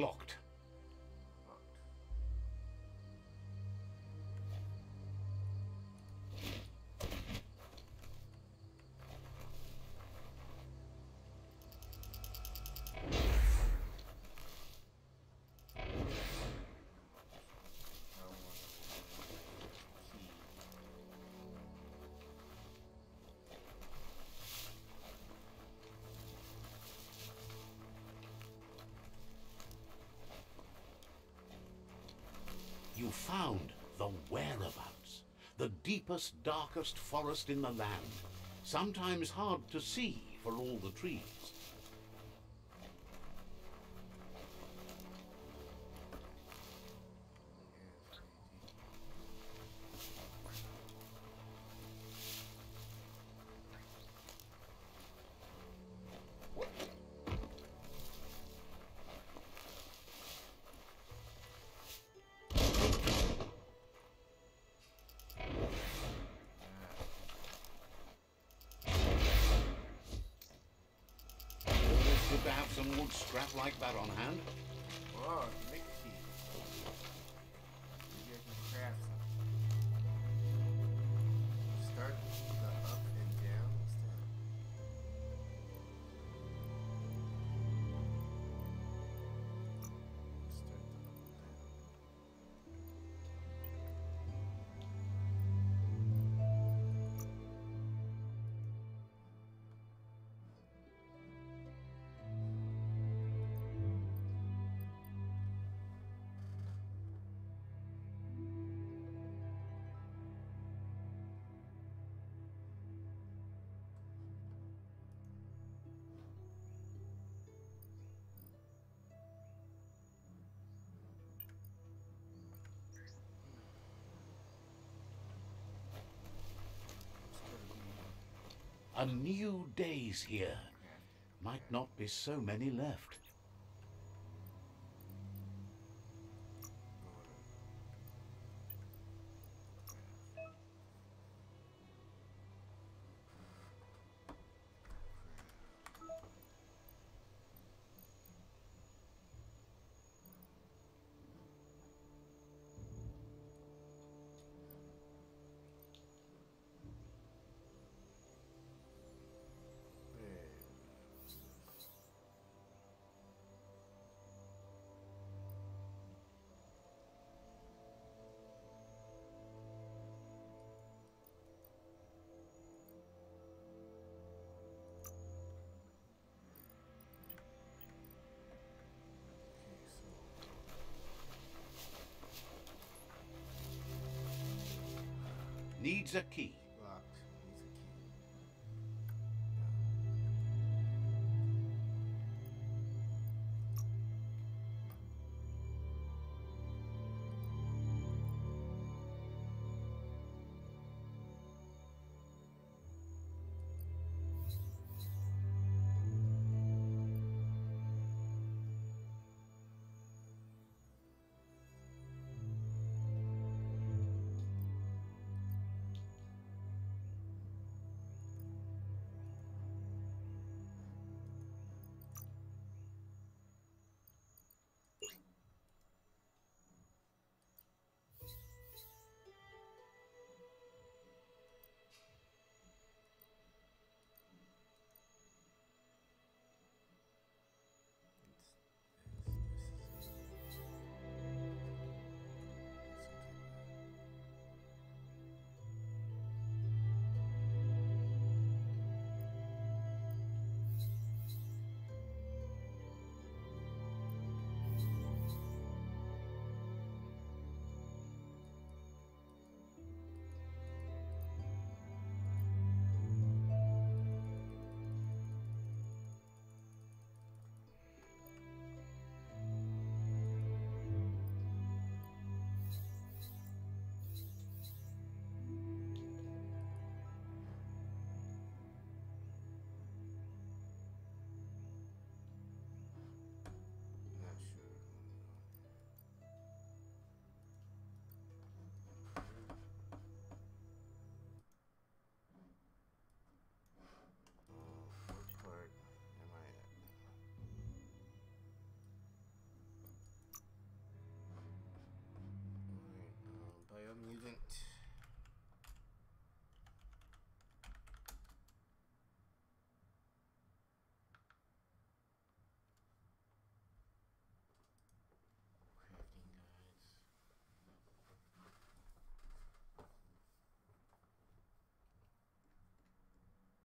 Locked. Found the whereabouts. The deepest, darkest forest in the land. Sometimes hard to see for all the trees. Good to have some wood scrap like that on hand. Oh, A new day's here. Might not be so many left. Needs a key.